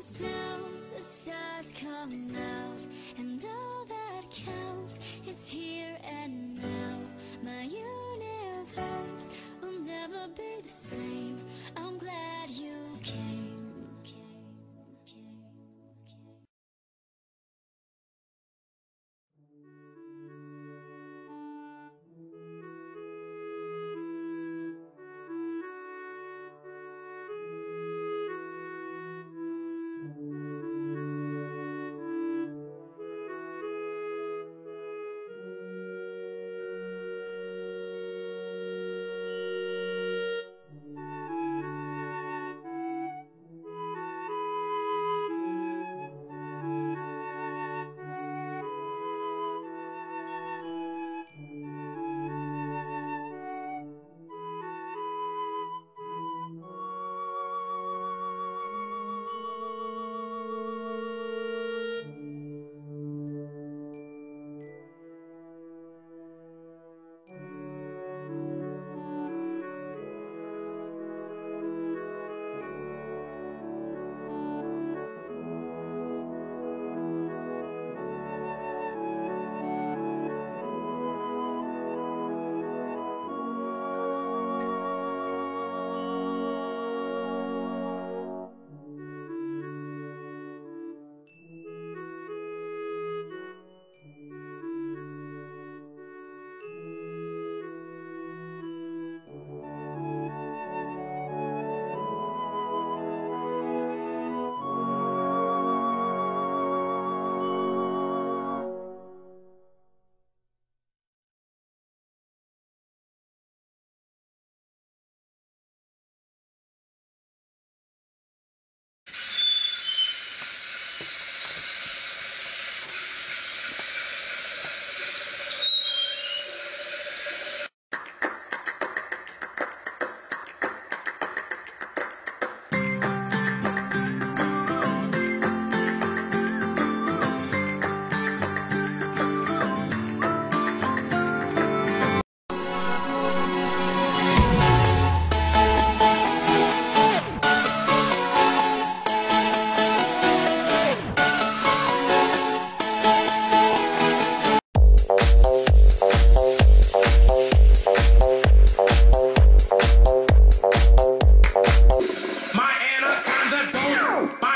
down, the stars come out, and all that counts is here and now. My universe will never be the same. Pai!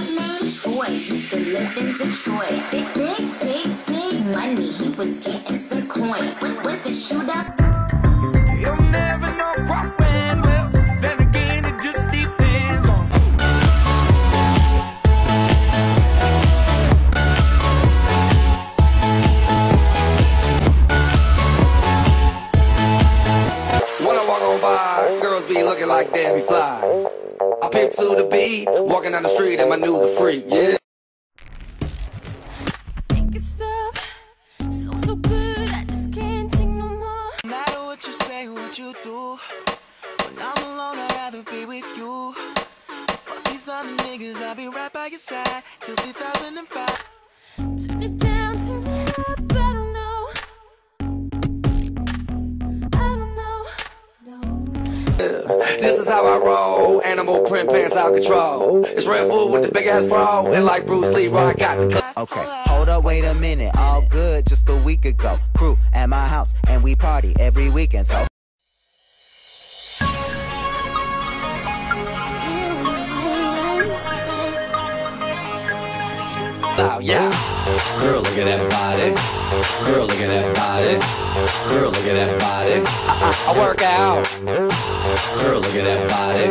Toy named Troy used to live in Detroit. Big, big, big, big money. He was getting some coins. What was the shootout? You'll never know what well. Then again, it just depends on. When I walk on by, girls be looking like Debbie Fly. I to the beat, walking down the street and my new the freak, yeah. Make it stop. Sounds so good, I just can't take no more. No matter what you say, what you do. When I'm alone, I'd rather be with you. Fuck these other niggas, I'll be right by your side till 2005. This is how I roll. Animal print pants out control. It's Redfoo with the big ass bra. And like Bruce Lee, I got the Okay, hold up, wait a minute. All good just a week ago. Crew at my house, and we party every weekend. So Girl, look at that body. Girl, look at that body. Girl, look at that body. I, I, I work out. Girl, look at that body.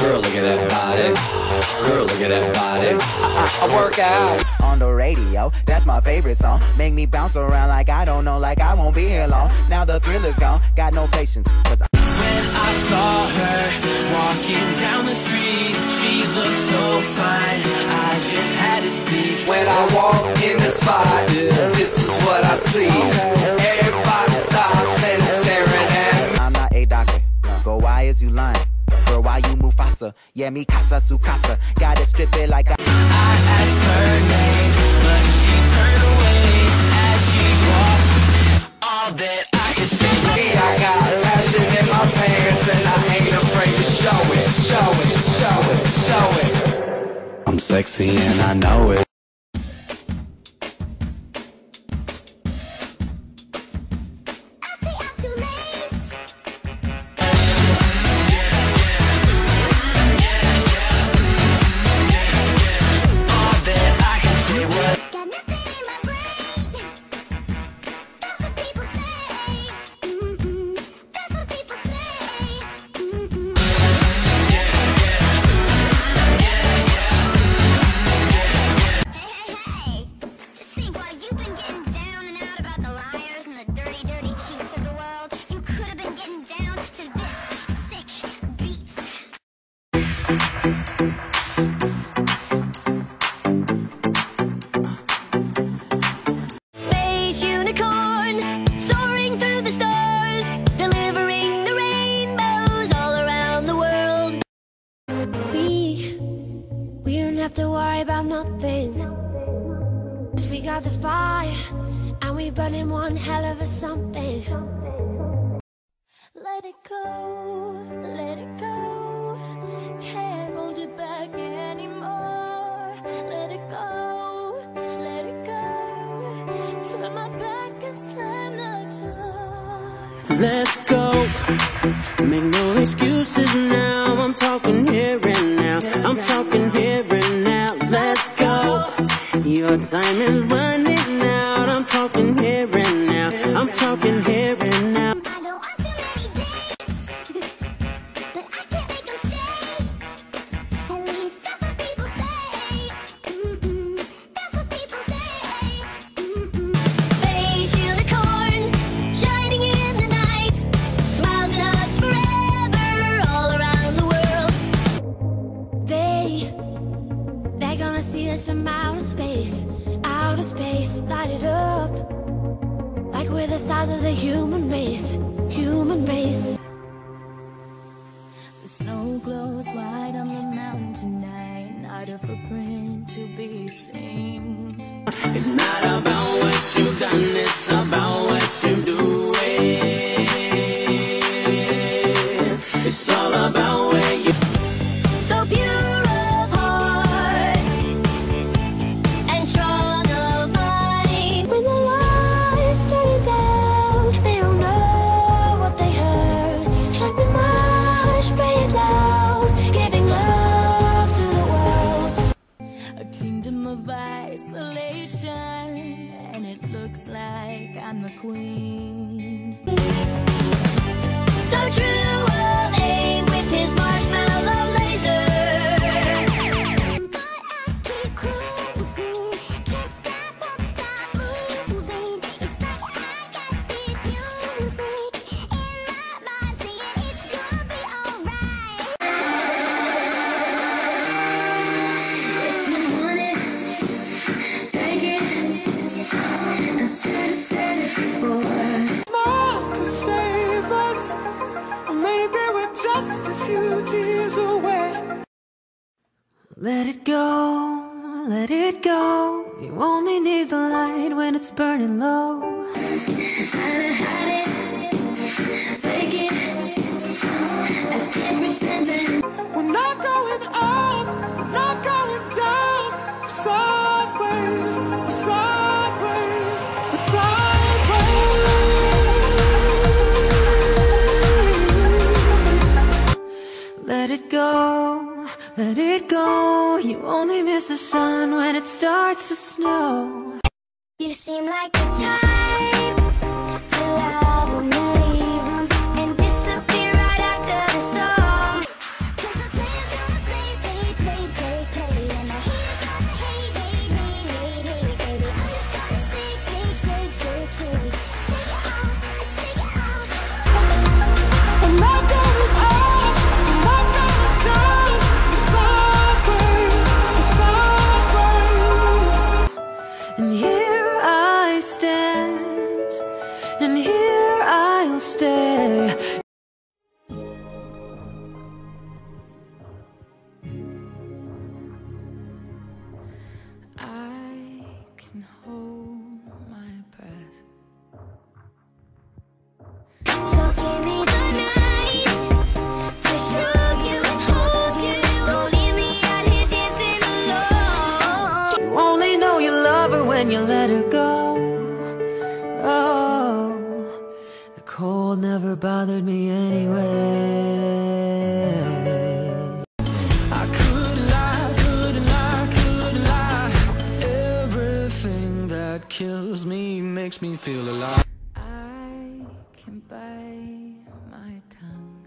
Girl, look at that body. Girl, look at that body. I, I, I work out. on the radio, that's my favorite song. Make me bounce around like I don't know, like I won't be here long. Now the thrill is gone, got no patience. Cause when I saw her walking down the street. She looked so fine, I just had to speak. When I walk in the spot, this is what I see. Everybody stops and is staring at me. I'm not a doctor. Go, why is you lying? Girl, why you Mufasa? Yeah, me casa su casa. Gotta strip it like I. I asked her name, but she turned away as she walked. All that pants and I ain't afraid to show it, show it, show it, show it. I'm sexy and I know it. Make no excuses now, I'm talking here and now. I'm talking here and now, let's go. Your time is running out, I'm talking here and now. They're gonna see us from outer space, outer space, light it up. Like we're the stars of the human race, human race. The snow glows white on the mountain tonight, not a footprint to be seen. It's not about what you've done, it's about what you do. of isolation And it looks like I'm the queen. So true oh. when it's burning low. Hide it, fake it. I can't pretend that we're not going up, we're not going down. We're sideways, we're sideways, we're sideways. Let it go, let it go. You only miss the sun when it starts to snow. You seem like the type. Anyway. I could lie, could lie, could lie. Everything that kills me makes me feel alive. I can bite my tongue.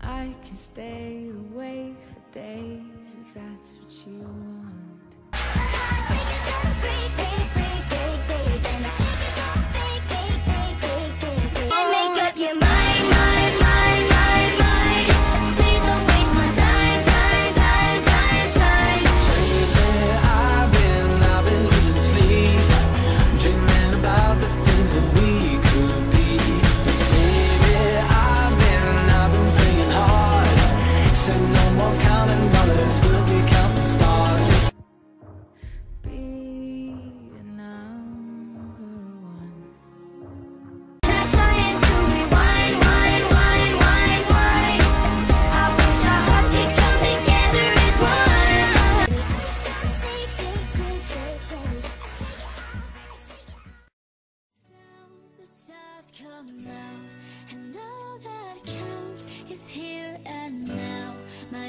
I can stay awake for days if that's what you want. Out, and all that counts is here and now. My